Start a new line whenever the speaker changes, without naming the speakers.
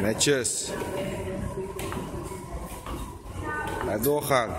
Netjes. Blijf doorgaan.